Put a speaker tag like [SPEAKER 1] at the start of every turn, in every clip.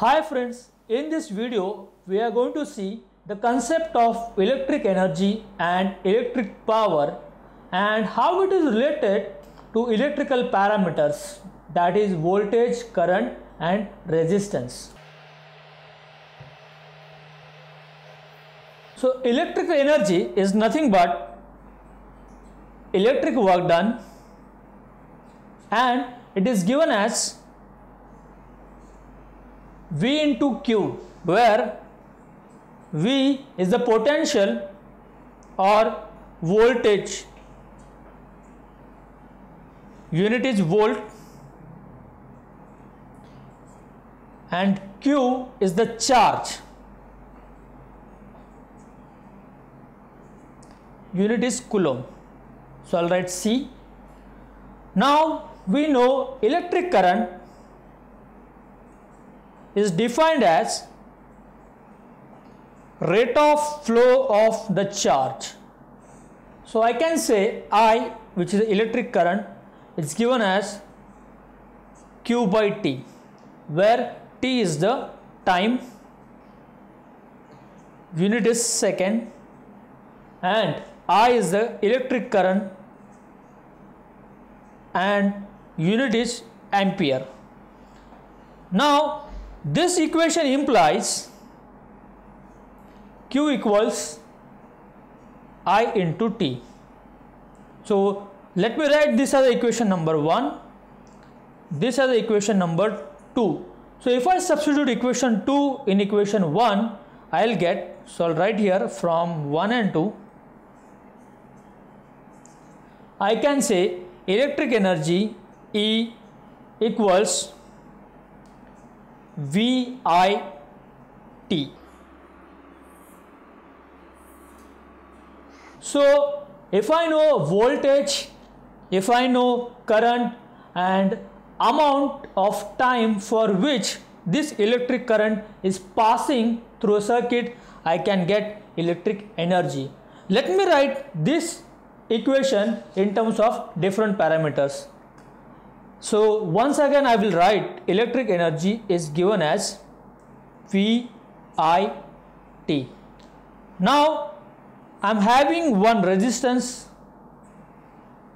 [SPEAKER 1] Hi friends, in this video we are going to see the concept of electric energy and electric power and how it is related to electrical parameters that is voltage, current and resistance. So electrical energy is nothing but electric work done and it is given as V into Q where V is the potential or voltage. Unit is volt and Q is the charge. Unit is coulomb. So I'll write C. Now we know electric current is defined as rate of flow of the charge. So I can say I which is electric current is given as Q by T where T is the time unit is second and I is the electric current and unit is ampere. Now this equation implies Q equals I into T. So let me write this as equation number 1, this as equation number 2. So if I substitute equation 2 in equation 1, I will get, so I'll write here from 1 and 2, I can say electric energy E equals VIT. So if I know voltage, if I know current and amount of time for which this electric current is passing through a circuit, I can get electric energy. Let me write this equation in terms of different parameters. So once again I will write electric energy is given as VIT. Now I am having one resistance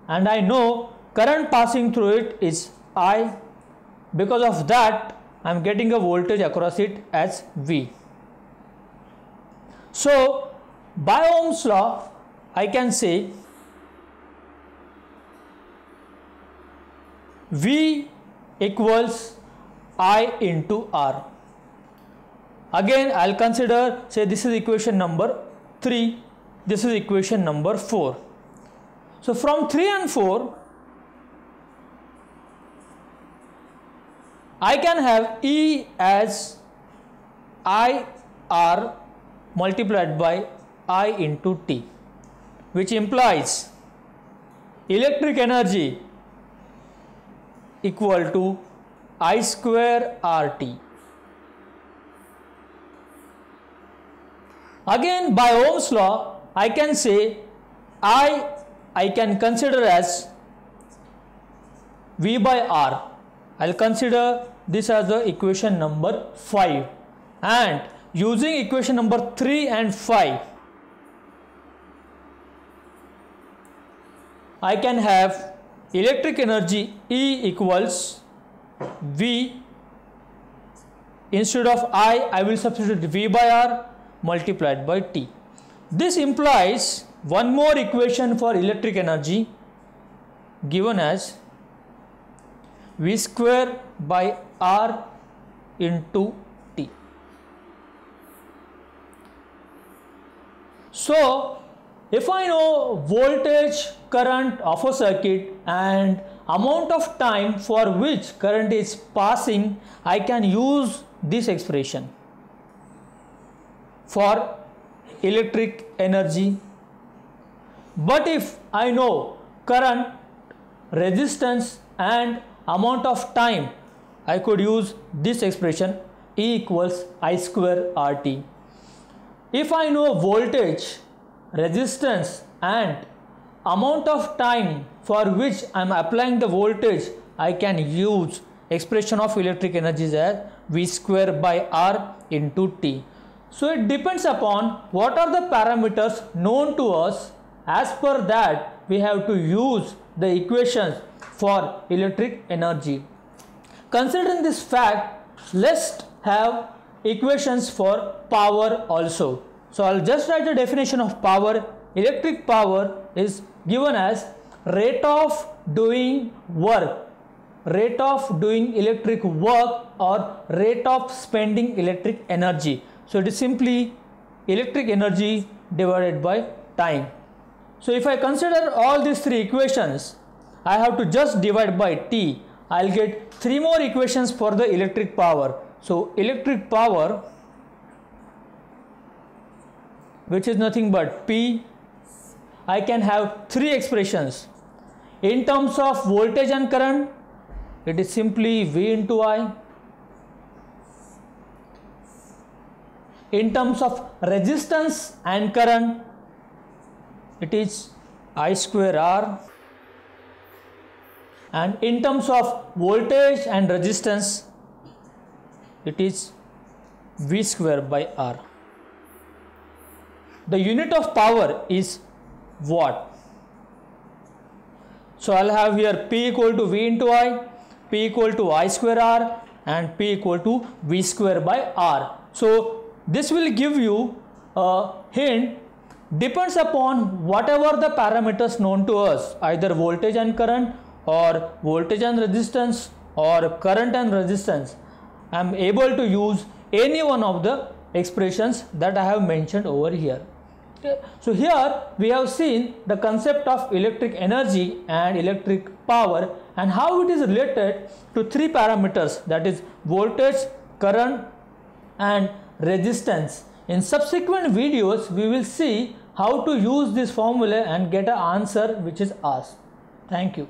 [SPEAKER 1] and I know current passing through it is I because of that I am getting a voltage across it as V. So by Ohm's law I can say V equals I into R. Again, I'll consider, say, this is equation number 3, this is equation number 4. So, from 3 and 4, I can have E as I R multiplied by I into T, which implies electric energy equal to I square RT. Again by Ohm's law I can say I I can consider as V by R. I'll consider this as the equation number 5 and using equation number 3 and 5 I can have electric energy E equals V instead of I, I will substitute V by R multiplied by T. This implies one more equation for electric energy given as V square by R into T. So, if I know voltage current of a circuit and amount of time for which current is passing, I can use this expression for electric energy. But if I know current, resistance and amount of time, I could use this expression E equals I square RT. If I know voltage, resistance and amount of time for which I am applying the voltage I can use expression of electric energy as V square by R into T. So it depends upon what are the parameters known to us as per that we have to use the equations for electric energy. Considering this fact, let's have equations for power also. So I'll just write the definition of power. Electric power is given as rate of doing work, rate of doing electric work or rate of spending electric energy. So it is simply electric energy divided by time. So if I consider all these three equations, I have to just divide by T. I'll get three more equations for the electric power. So electric power which is nothing but P. I can have three expressions. In terms of voltage and current it is simply V into I. In terms of resistance and current it is I square R. And in terms of voltage and resistance it is V square by R. The unit of power is watt. So I'll have here P equal to V into I, P equal to I square R and P equal to V square by R. So this will give you a hint depends upon whatever the parameters known to us either voltage and current or voltage and resistance or current and resistance I am able to use any one of the expressions that I have mentioned over here. So here we have seen the concept of electric energy and electric power and how it is related to three parameters that is voltage, current and resistance. In subsequent videos we will see how to use this formula and get an answer which is asked. Thank you.